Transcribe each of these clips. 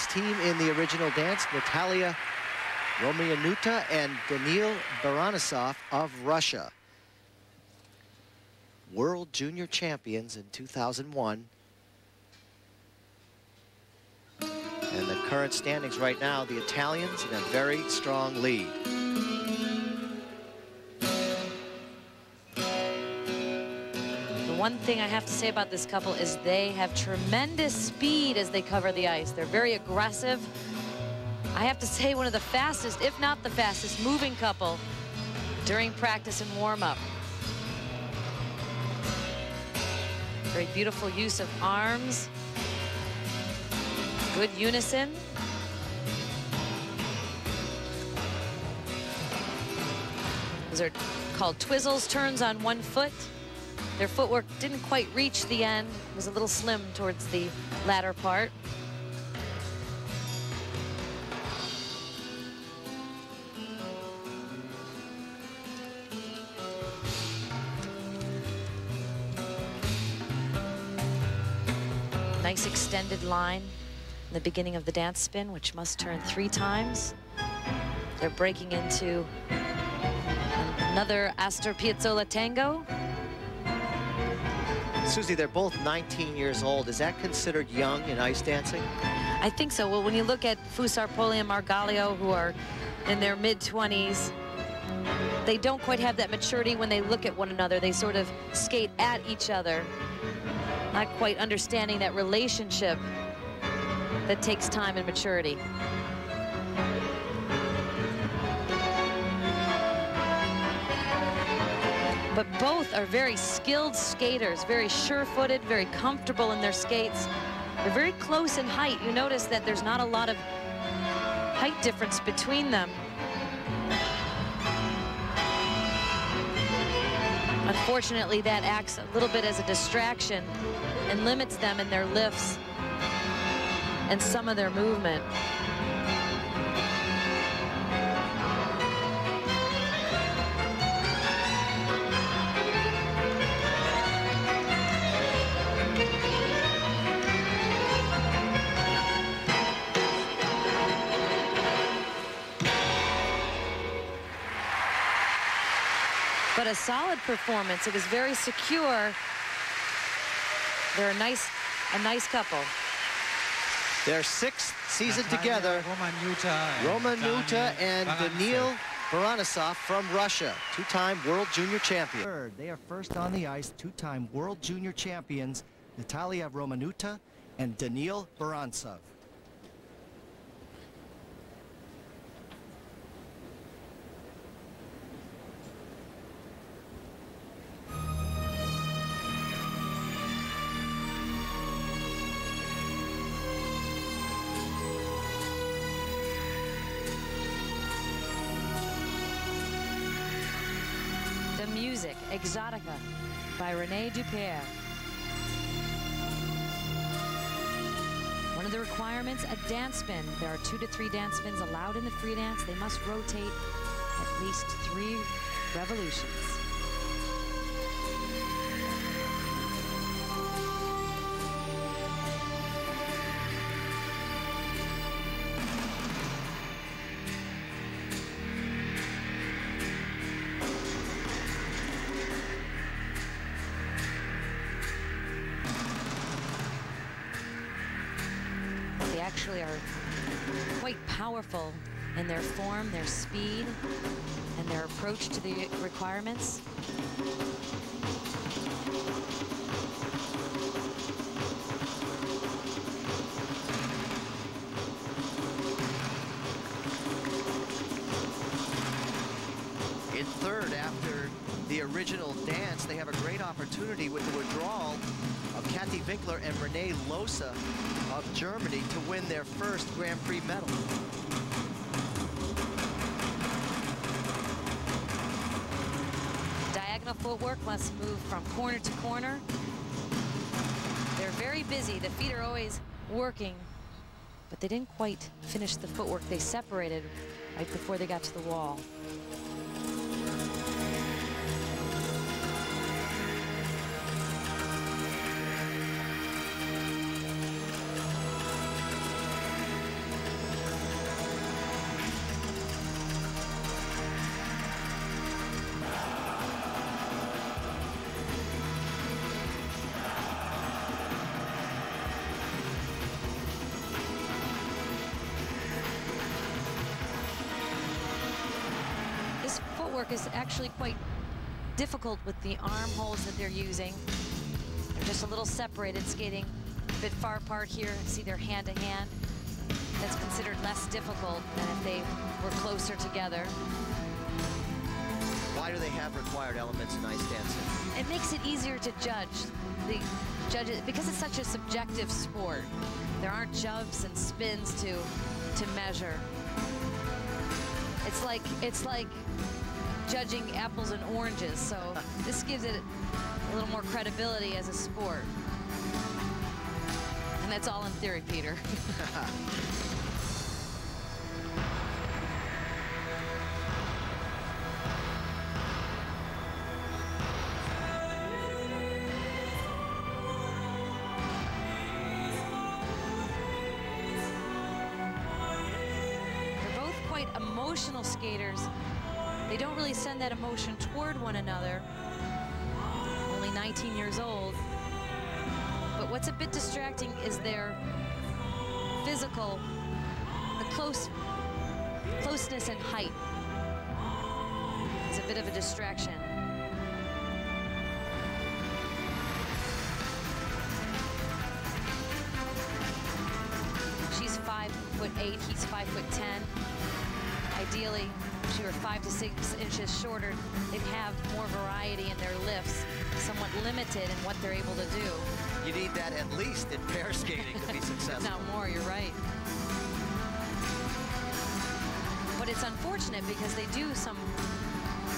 last team in the original dance, Natalia Romaniuta and Danil Barantsev of Russia. World Junior Champions in 2001. And the current standings right now, the Italians in a very strong lead. One thing I have to say about this couple is they have tremendous speed as they cover the ice. They're very aggressive. I have to say one of the fastest, if not the fastest, moving couple during practice and warm-up. Very beautiful use of arms. Good unison. Those are called twizzles, turns on one foot. Their footwork didn't quite reach the end. It was a little slim towards the latter part. Nice extended line in the beginning of the dance spin, which must turn three times. They're breaking into another Astor Piazzolla tango. Susie, they're both 19 years old. Is that considered young in ice dancing? I think so. Well, when you look at Fusar-Poli and Margaglio, who are in their mid-20s, they don't quite have that maturity when they look at one another. They sort of skate at each other, not quite understanding that relationship that takes time and maturity. But both are very skilled skaters, very sure-footed, very comfortable in their skates. They're very close in height. You notice that there's not a lot of height difference between them. Unfortunately, that acts a little bit as a distraction and limits them in their lifts and some of their movement. A solid performance. It was very secure. They're a nice, a nice couple. Their sixth season Natalia together. Romaniuta Roma and Nuta and Barantsev. Danil Barantsev from Russia, two-time world junior champion. Third, they are first on the ice, two-time world junior champions, Natalia Romaniuta and Danil Barantsev. Music, Exotica, by Rene Dupere. One of the requirements, a dance spin. There are two to three dance spins allowed in the free dance. They must rotate at least three revolutions. Actually are quite powerful in their form, their speed, and their approach to the requirements. In third, after the original dance, they have a great opportunity with the withdrawal of Kati Winkler and Renee Lohse of Germany to win their first Grand Prix medal. Diagonal footwork must move from corner to corner. They're very busy. The feet are always working, but they didn't quite finish the footwork. They separated right before they got to the wall. Footwork is actually quite difficult with the arm holds that they're using. They're just a little separated, skating a bit far apart here. See their hand to hand. That's considered less difficult than if they were closer together. Why do they have required elements in ice dancing? It makes it easier to judge. The judges because it's such a subjective sport. There aren't jumps and spins to to measure. It's like it's like judging apples and oranges. So this gives it a little more credibility as a sport. And that's all in theory, Peter. They're both quite emotional skaters. They don't really send that emotion toward one another. Only 19 years old. But what's a bit distracting is their physical, the close, closeness and height is a bit of a distraction. She's five foot eight, he's five foot 10. Ideally, if you were five to six inches shorter, they'd have more variety in their lifts, somewhat limited in what they're able to do. You need that at least in pair skating to be successful. Not more, you're right. But it's unfortunate because they do some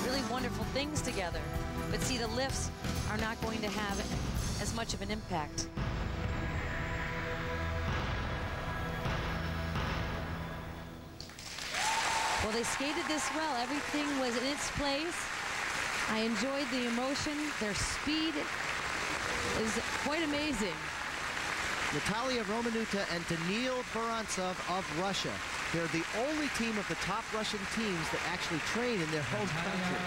really wonderful things together. But see, the lifts are not going to have as much of an impact. Well, they skated this well. Everything was in its place. I enjoyed the emotion. Their speed is quite amazing. Natalia Romaniuta and Daniil Barantsev of Russia. They're the only team of the top Russian teams that actually train in their home Natalia country.